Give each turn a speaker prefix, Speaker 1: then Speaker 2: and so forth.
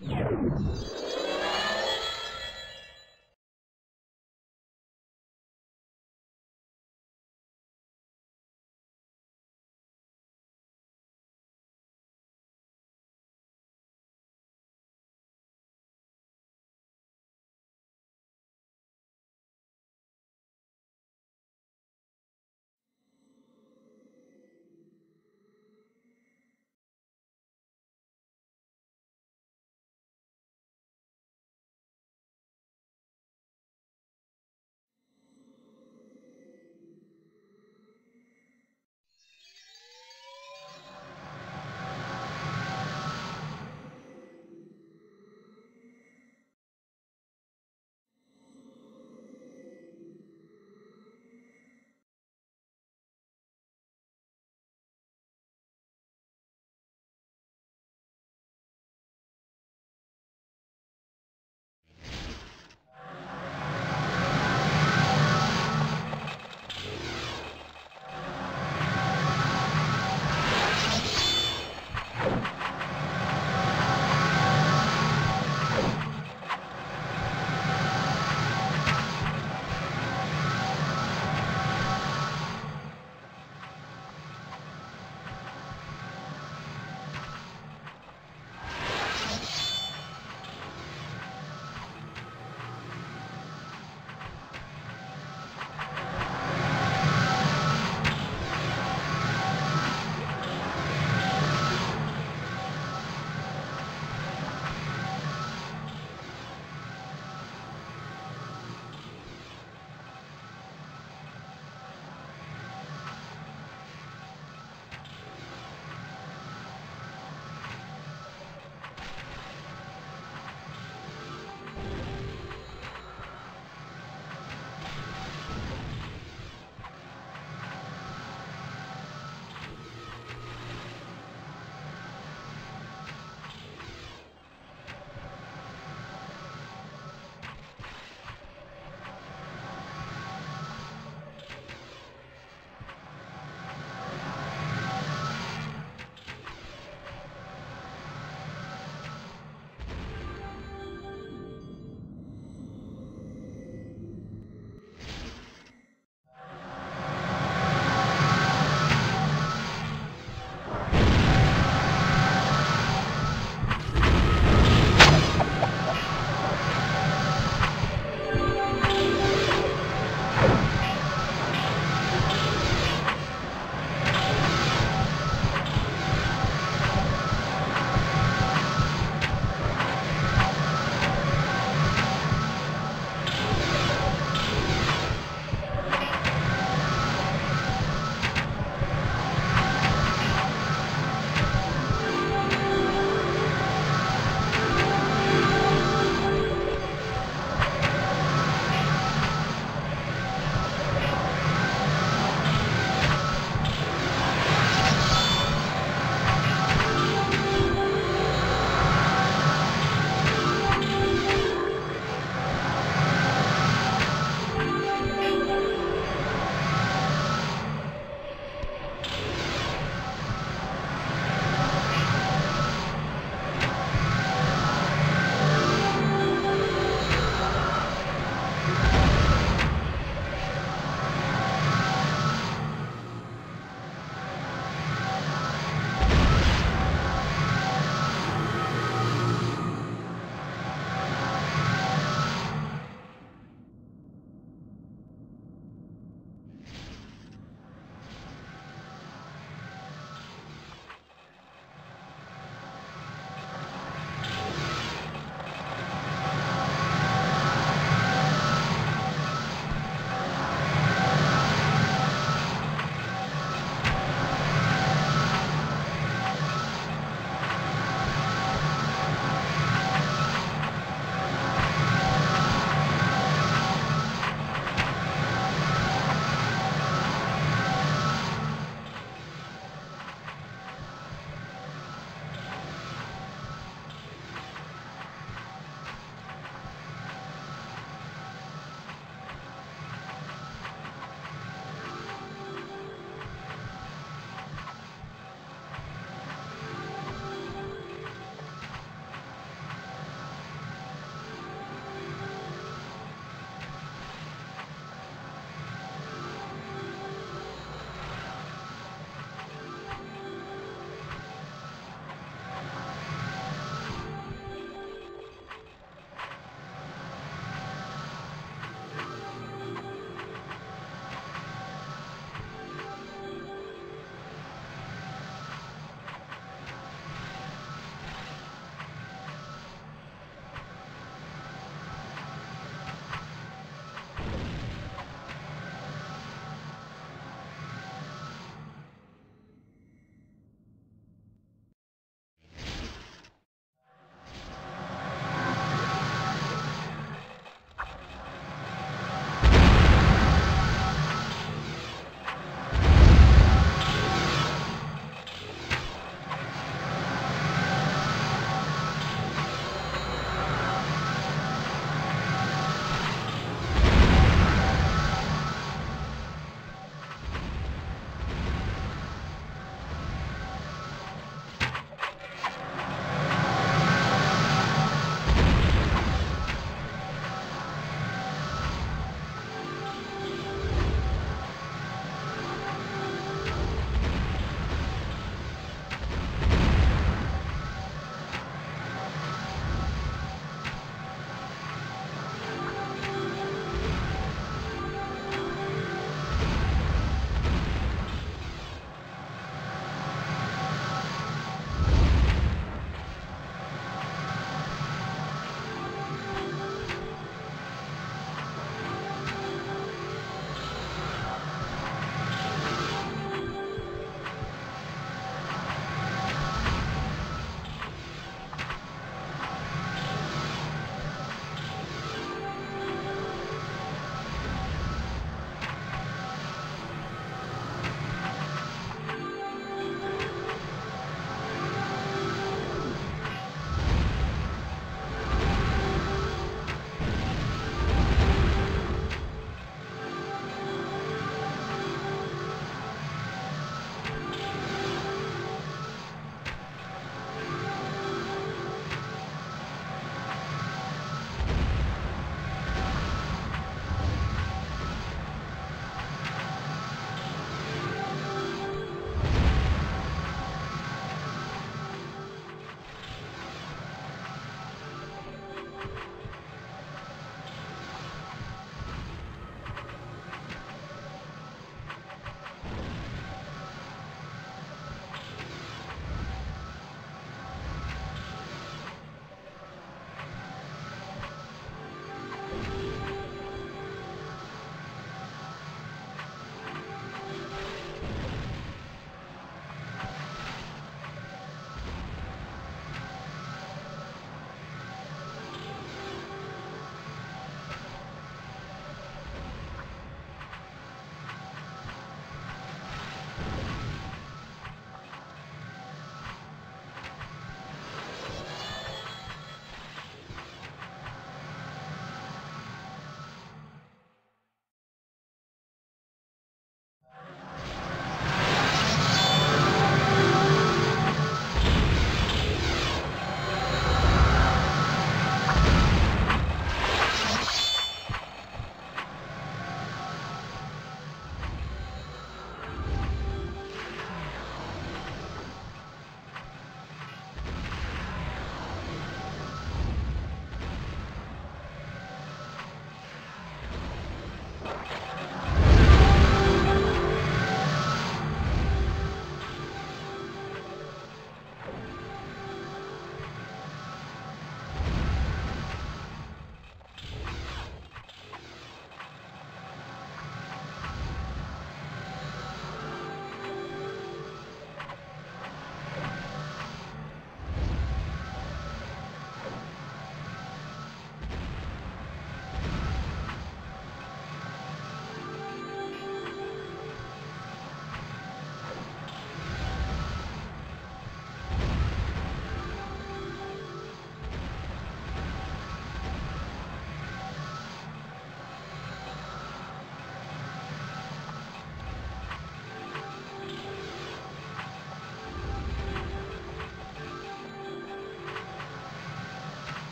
Speaker 1: you